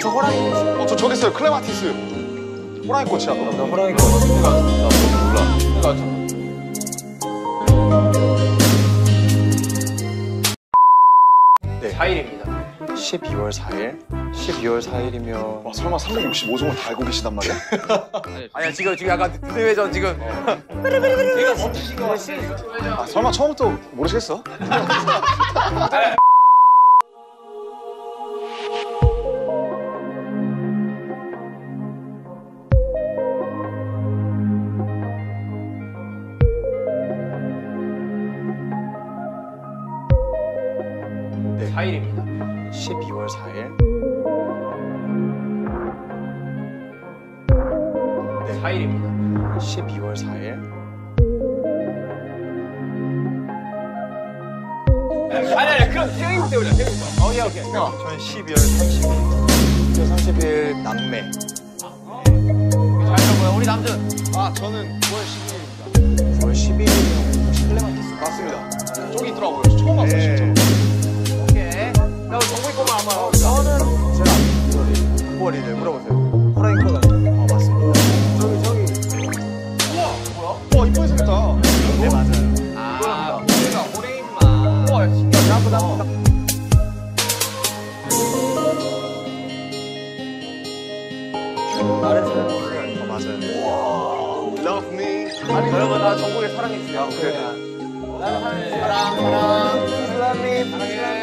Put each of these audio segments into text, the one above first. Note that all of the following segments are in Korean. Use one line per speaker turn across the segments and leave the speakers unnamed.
저 호랑이 꽃.
어, 저 저기 있어요. 클레마티스. 호랑이 꽃이야.
나 호랑이 꽃. 내가 나 몰라. 내가 저.
네.
4일입니다.
12월 4일.
12월 4일이면
와, 설마 365종을 다 알고 계시단 말이야?
아니야 지금 지금 약간 드대회전 지금 내가 멈추신 거 같아.
아, 설마 처음부터 모르시겠어?
네. 4일입니다.
12월 4일.
아니 아니 그럼 태영이 때문이야 태영이 때. 오케이 오케이.
저는 12월 30일. 12월 30일 남매.
잘 우리 남준.
아, 저는 9월 12일입니다. 9월 12일이면 혹시 클레마티스? 맞습니다. 저기 있더라고요. 저 처음 봤어요, 진짜.
오케이. 나 정보 입고만 한번.
저는 제가 9월 9월 1일 물어보세요.
사랑해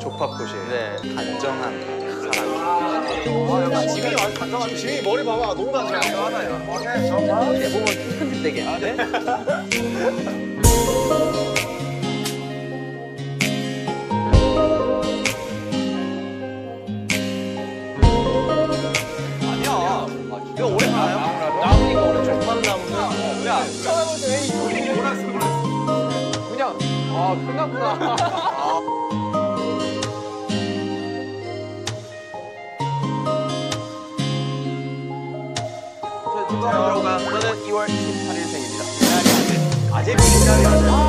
족밥꽃이에요.
네.
단정한 사랑.
아 지민이 완전 단정한데.
지민이 머리 봐봐. 너무.
단정하다요. 내 몸은 편집되겠는데? 아니야. 이거 오래 가요? 나무니까 오래 족밥 나무는. 야, 쳐다볼 때왜 이렇게 몰랐어, 몰랐어. 그냥, 아, 끝났구나. 아재 비밀이라고 하죠.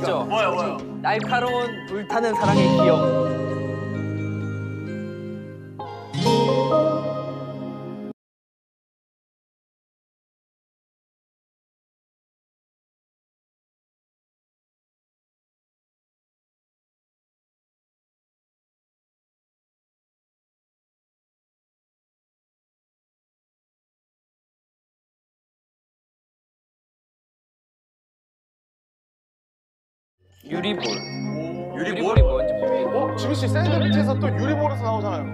딱 정했죠.
뭐야, 뭐야.
날카로운 불타는 사랑의 기억. 유리볼.
유리볼?
유리볼이 뭔지 모르겠어.
어? 지민 씨 샌드위치에서 또 유리볼에서 나오잖아요.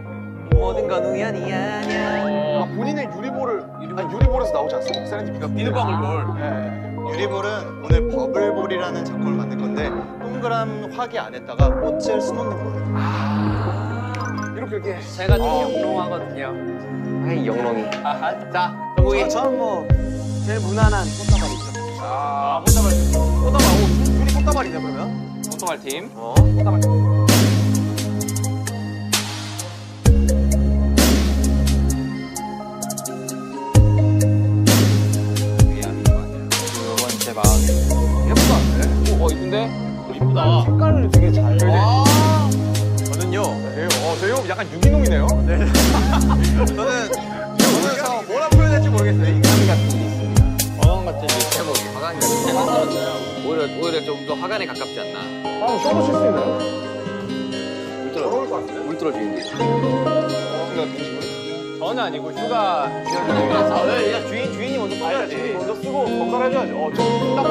모든 건 우연이 아니야.
아, 본인의 유리볼을 아니 유리볼에서 나오지 않습니까? 샌드위치.
비누방울볼.
네.
유리볼은 오늘 버블볼이라는 작품을 만들 건데 동그란 화기 안에다가 꽃을 수놓는 거예요.
이렇게 이렇게.
제가 좀 영롱하거든요.
아이 영롱이.
아하.
자, 정국이.
저-
저는 뭐 제일 무난한 꽃다발이죠.
아, 꽃다발. 꽃다발. 꽃다발이네 그러면.
오토발 팀.
어, 꽃다발. 예쁘다.
오, 어, 이쁜데?
이쁘다. 색깔을 되게 잘.
아,
저는요.
네, 어, 저희 약간 유기농이네요. 네.
저는 저는
뭐라 표현할지 네, 모르겠어요. 인간 같은 게 있습니다. 화관 같은 게 제목이 화관 같은 게 만들었어요. 오히려 오히려 좀 더 화관에 가깝지 않나.
한번 써보실 수 있나요?
울트라
어려울 것 같은데.
주인데.
생각 드시고요.
저는 아니고 휴가 지원을
아, 네, 야 주인 주인이 먼저 써야지.
주인이 먼저 쓰고 건설해줘야죠. 어, 저 딱.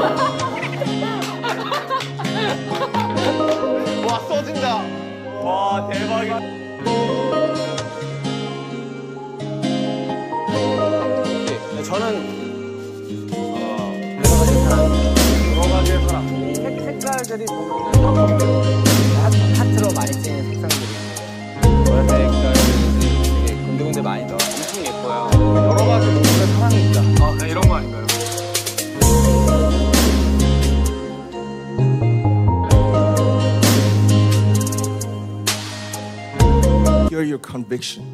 와, 써진다. 와, 대박이다.
네, 저는 색, 색깔들이 보면 하- 하트로 많이 쓰이는 색상들이 있고 그런 색깔들이 되게 군데군데 많이 넣어 엄청 예뻐요.
여러 가지 모습의 사랑이 있다. 아, 네, 이런 거 아닌가요?
Hear your conviction.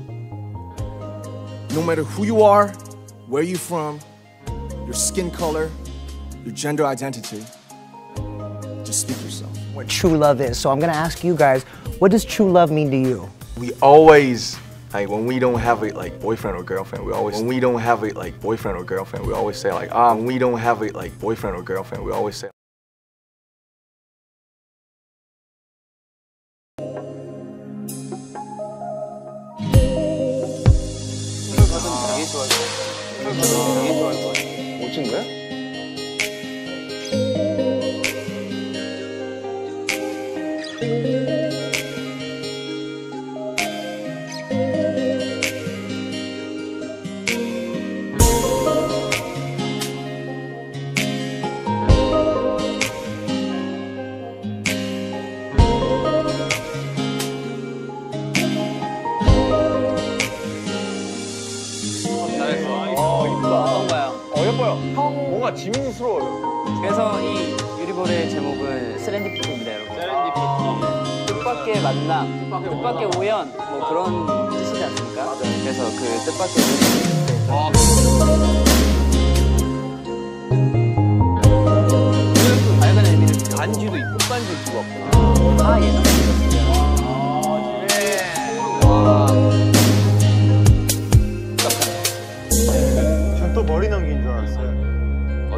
No matter who you are, where you from, your skin color, your gender identity, just speak yourself.
what true love is. So I'm gonna ask you guys, what does true love mean to you?
we always like when we don't have a like boyfriend or girlfriend we always when we don't have a like boyfriend or girlfriend we always say like ah when we don't have a like boyfriend or girlfriend we always say
되게 좋아
지민스러워요.
그래서 이 유리볼의 제목은 세렌디피티입니다, 여러분. 세렌디피티. 뜻밖의 만남, 뜻밖의 우연, 뭐 그런 뜻이지 않습니까? 그래서 그 뜻밖의 우연. 또 다양한 의미를.
반지도 있고 반지 두고 왔고.
아, 예전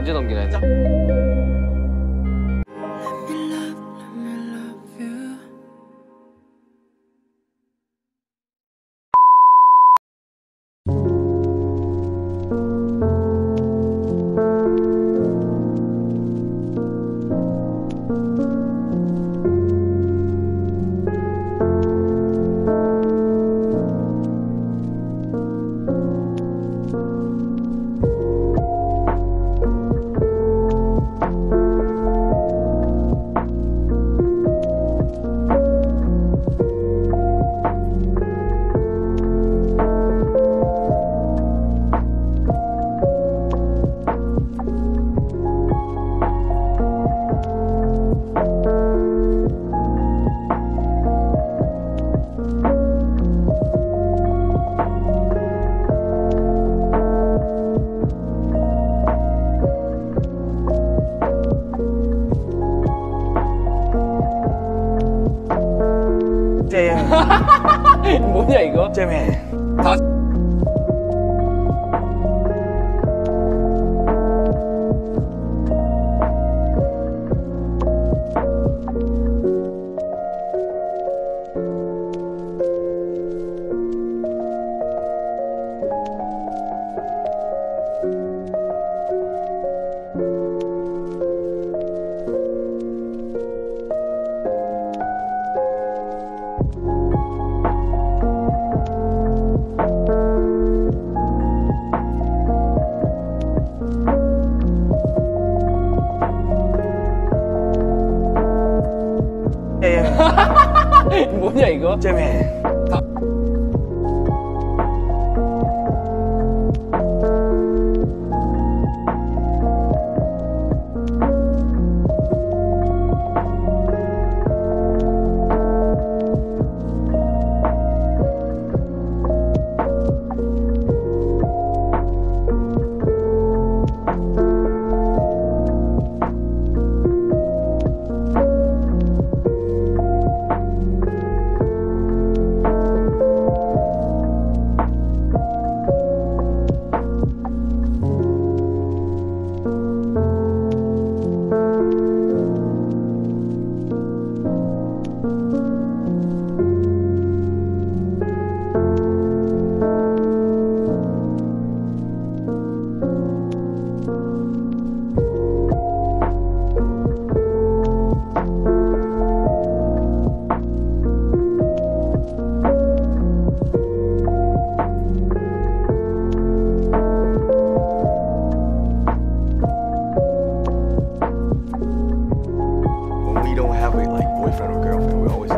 언제
넘기나 했나? 뭐냐, 이거? Jimmy. 예. 뭐냐
이거? 재미. have a like
boyfriend or girlfriend, we
always